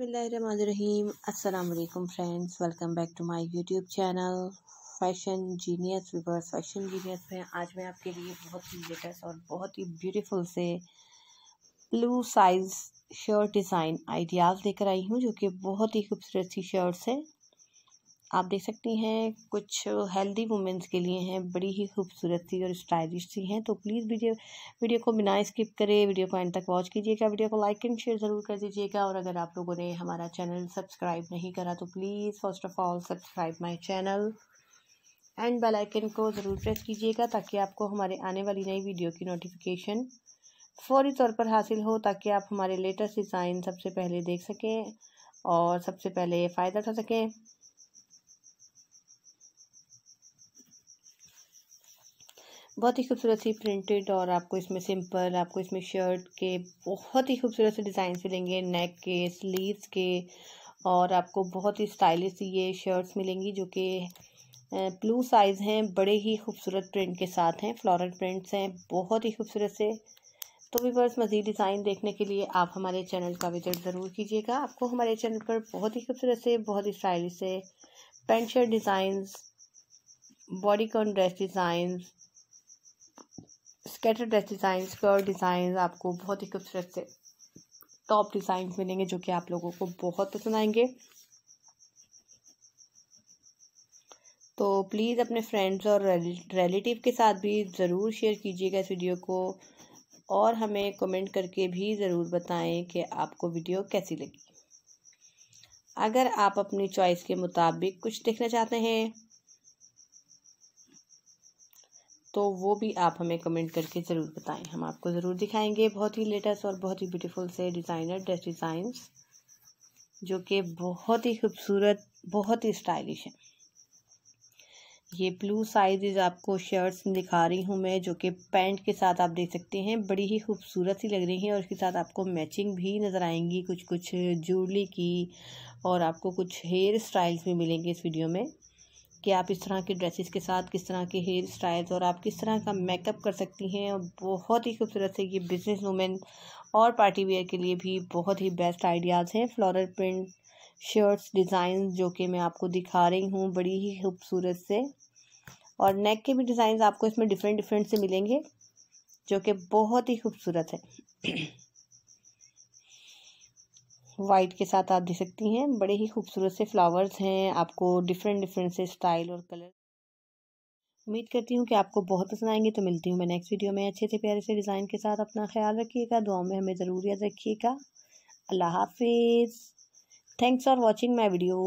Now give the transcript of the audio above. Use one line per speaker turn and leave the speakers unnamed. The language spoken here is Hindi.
बसमीम अल्लाम friends, welcome back to my YouTube channel. Fashion genius viewers fashion genius में आज मैं आपके लिए बहुत ही लेटेस्ट और बहुत ही ब्यूटीफुल से blue size shirt design ideas लेकर आई हूँ, जो कि बहुत ही खूबसूरत सी शर्ट्स हैं। आप देख सकती हैं, कुछ हेल्दी वुमेंस के लिए हैं, बड़ी ही खूबसूरत सी और स्टाइलिश सी हैं तो प्लीज़ वीडियो वीडियो को बिना स्किप करें, वीडियो को एंड तक वॉच कीजिएगा, वीडियो को लाइक एंड शेयर ज़रूर कर दीजिएगा, और अगर आप लोगों ने हमारा चैनल सब्सक्राइब नहीं करा तो please first of all subscribe my channel and bell icon को ज़रूर प्रेस कीजिएगा, ताकि आपको हमारे आने वाली नई वीडियो की नोटिफिकेशन फौरी तौर पर हासिल हो, ताकि आप हमारे लेटेस्ट डिज़ाइन सबसे पहले देख सकें और सबसे पहले फ़ायदा उठा सकें। बहुत ही खूबसूरत सी प्रिंटेड और आपको इसमें सिंपल आपको इसमें शर्ट के बहुत ही खूबसूरत से डिज़ाइन मिलेंगे नेक के स्लीव्स के और आपको बहुत ही स्टाइलिश ये शर्ट्स मिलेंगी जो कि ब्लू साइज़ हैं, बड़े ही खूबसूरत प्रिंट के साथ हैं फ्लोरल प्रिंट्स हैं, बहुत ही खूबसूरत से। तो वीवर्स मज़ीद डिज़ाइन देखने के लिए आप हमारे चैनल का विज़िट ज़रूर कीजिएगा। आपको हमारे चैनल पर बहुत ही खूबसूरत से, बहुत ही स्टाइलिश से pant shirt designs bodycon dress designs skater dress design skirt design आपको बहुत ही खूबसूरत से टॉप डिज़ाइन मिलेंगे जो कि आप लोगों को बहुत पसंद आएँगे। तो प्लीज़ अपने फ्रेंड्स और रिलेटिव के साथ भी ज़रूर शेयर कीजिएगा इस वीडियो को और हमें कमेंट करके भी ज़रूर बताएँ कि आपको वीडियो कैसी लगी। अगर आप अपनी चॉइस के मुताबिक कुछ देखना चाहते हैं तो वो भी आप हमें कमेंट करके ज़रूर बताएँ। हम आपको ज़रूर दिखाएँगे बहुत ही लेटेस्ट और बहुत ही ब्यूटीफुल से डिज़ाइनर ड्रेस डिज़ाइंस जो कि बहुत ही खूबसूरत, बहुत ही स्टाइलिश हैं। ये ब्लू साइज़ आपको शर्ट्स दिखा रही हूँ मैं, जो कि पैंट के साथ आप देख सकते हैं। बड़ी ही खूबसूरत सी लग रही हैं और इसके साथ आपको मैचिंग भी नज़र आएँगी कुछ कुछ ज्वेलरी की और आपको कुछ हेयर स्टाइल्स भी मिलेंगे इस वीडियो में। कि आप इस तरह के ड्रेसेस के साथ किस तरह के हेयर स्टाइल्स और आप किस तरह का मेकअप कर सकती हैं। और बहुत ही खूबसूरत से ये बिज़नेस वूमेन और पार्टी वेयर के लिए भी बहुत ही बेस्ट आइडियाज़ हैं। फ्लोरल प्रिंट शर्ट्स डिज़ाइन जो कि मैं आपको दिखा रही हूँ बड़ी ही खूबसूरत से। और नेक के भी डिज़ाइन आपको इसमें डिफरेंट डिफरेंट से मिलेंगे, जो कि बहुत ही खूबसूरत है। वाइट के साथ आप दे सकती हैं। बड़े ही खूबसूरत से फ्लावर्स हैं, आपको डिफरेंट डिफरेंट से स्टाइल और कलर उम्मीद करती हूँ कि आपको बहुत पसंद आएँगे तो मिलती हूँ मैं नेक्स्ट वीडियो में। अच्छे से प्यारे से डिज़ाइन के साथ अपना ख्याल रखिएगा दुआ में हमें ज़रूर याद रखिएगा। अल्लाह हाफिज़। Thanks for watching my video